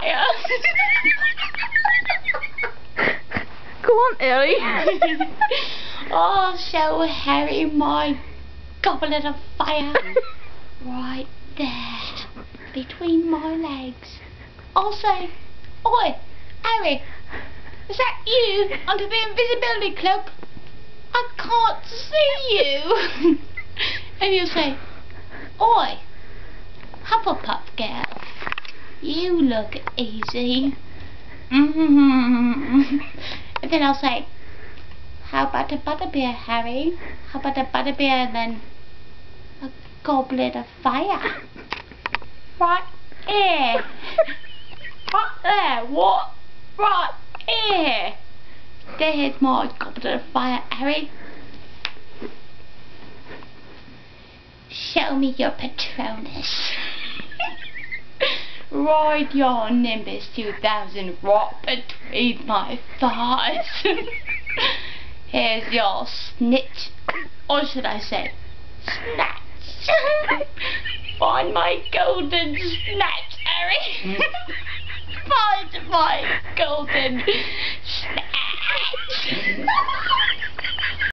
fire. Go on, Ellie. oh, show Harry my goblet of fire right there between my legs. I'll say, Oi, Harry, is that you under the invisibility cloak? I can't see you. and you'll say, Oi, Hufflepuff girl, you look easy. Mm-hmm. And then I'll say, how about a butterbeer, Harry? How about a butterbeer and then a goblet of fire? Right here. right there. What? Right here. There's my goblet of fire, Harry. Show me your Patronus. Ride your Nimbus 2000 right between my thighs. Here's your snitch. Or should I say, snatch. Find my golden snatch, Harry. Find my golden